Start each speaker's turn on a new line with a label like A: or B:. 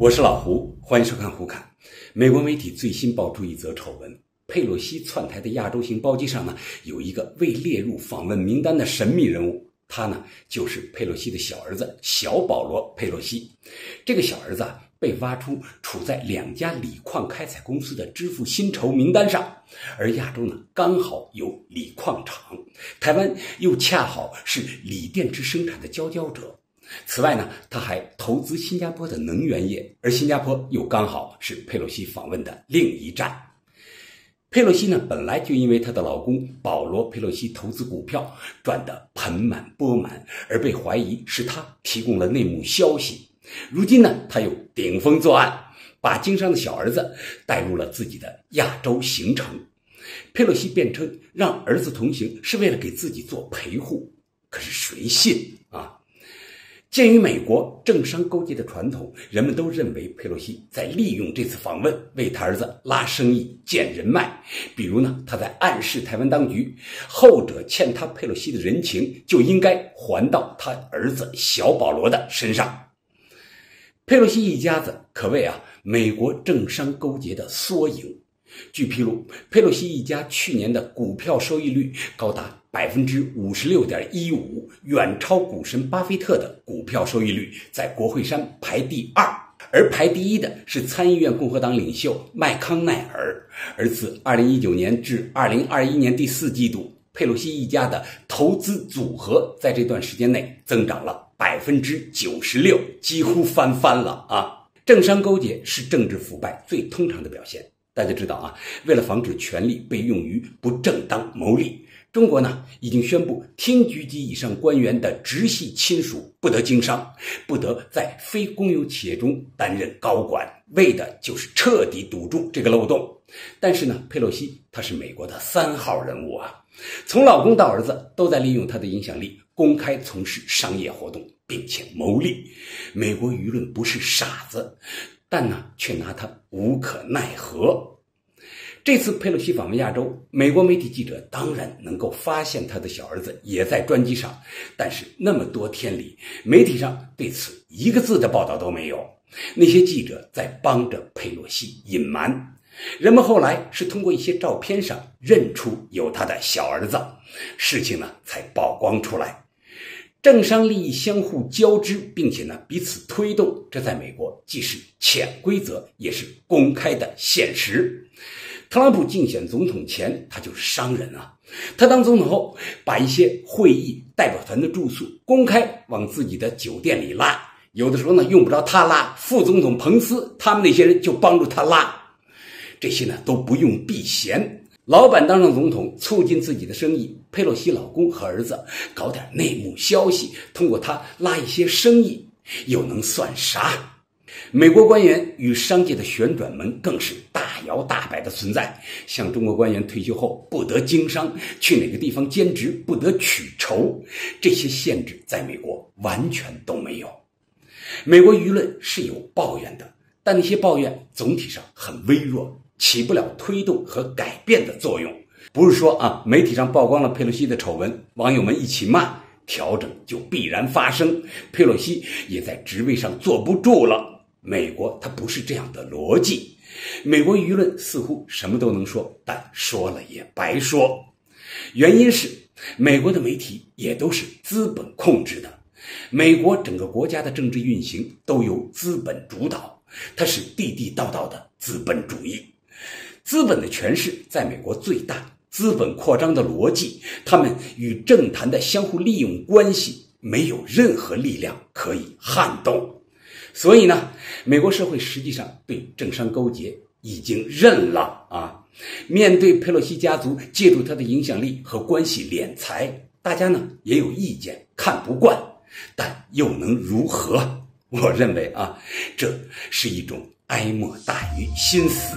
A: 我是老胡，欢迎收看《胡侃》。美国媒体最新爆出一则丑闻：佩洛西窜台的亚洲型包机上呢，有一个未列入访问名单的神秘人物，他呢就是佩洛西的小儿子小保罗·佩洛西。这个小儿子啊，被挖出处在两家锂矿开采公司的支付薪酬名单上，而亚洲呢刚好有锂矿厂，台湾又恰好是锂电池生产的佼佼者。此外呢，他还投资新加坡的能源业，而新加坡又刚好是佩洛西访问的另一站。佩洛西呢，本来就因为她的老公保罗·佩洛西投资股票赚得盆满钵满，而被怀疑是他提供了内幕消息。如今呢，他又顶风作案，把经商的小儿子带入了自己的亚洲行程。佩洛西辩称让儿子同行是为了给自己做陪护，可是谁信啊？鉴于美国政商勾结的传统，人们都认为佩洛西在利用这次访问为他儿子拉生意、建人脉。比如呢，他在暗示台湾当局，后者欠他佩洛西的人情就应该还到他儿子小保罗的身上。佩洛西一家子可谓啊，美国政商勾结的缩影。据披露，佩洛西一家去年的股票收益率高达。百分之五十六点一五，远超股神巴菲特的股票收益率，在国会山排第二，而排第一的是参议院共和党领袖麦康奈尔。而自二零一九年至二零二一年第四季度，佩洛西一家的投资组合在这段时间内增长了百分之九十六，几乎翻番了啊！政商勾结是政治腐败最通常的表现。大家知道啊，为了防止权力被用于不正当牟利。中国呢，已经宣布，厅局级以上官员的直系亲属不得经商，不得在非公有企业中担任高管，为的就是彻底堵住这个漏洞。但是呢，佩洛西她是美国的三号人物啊，从老公到儿子都在利用她的影响力，公开从事商业活动，并且牟利。美国舆论不是傻子，但呢，却拿她无可奈何。这次佩洛西访问亚洲，美国媒体记者当然能够发现他的小儿子也在专机上，但是那么多天里，媒体上对此一个字的报道都没有。那些记者在帮着佩洛西隐瞒，人们后来是通过一些照片上认出有他的小儿子，事情呢才曝光出来。政商利益相互交织，并且呢彼此推动，这在美国既是潜规则，也是公开的现实。特朗普竞选总统前，他就是商人啊。他当总统后，把一些会议代表团的住宿公开往自己的酒店里拉。有的时候呢，用不着他拉，副总统彭斯他们那些人就帮助他拉。这些呢都不用避嫌，老板当上总统，促进自己的生意。佩洛西老公和儿子搞点内幕消息，通过他拉一些生意，又能算啥？美国官员与商界的旋转门更是大摇大摆的存在，像中国官员退休后不得经商，去哪个地方兼职不得取酬，这些限制在美国完全都没有。美国舆论是有抱怨的，但那些抱怨总体上很微弱，起不了推动和改变的作用。不是说啊，媒体上曝光了佩洛西的丑闻，网友们一起骂，调整就必然发生，佩洛西也在职位上坐不住了。美国它不是这样的逻辑，美国舆论似乎什么都能说，但说了也白说。原因是美国的媒体也都是资本控制的，美国整个国家的政治运行都由资本主导，它是地地道道的资本主义。资本的权势在美国最大，资本扩张的逻辑，他们与政坛的相互利用关系，没有任何力量可以撼动。所以呢，美国社会实际上对政商勾结已经认了啊。面对佩洛西家族借助他的影响力和关系敛财，大家呢也有意见，看不惯，但又能如何？我认为啊，这是一种哀莫大于心死。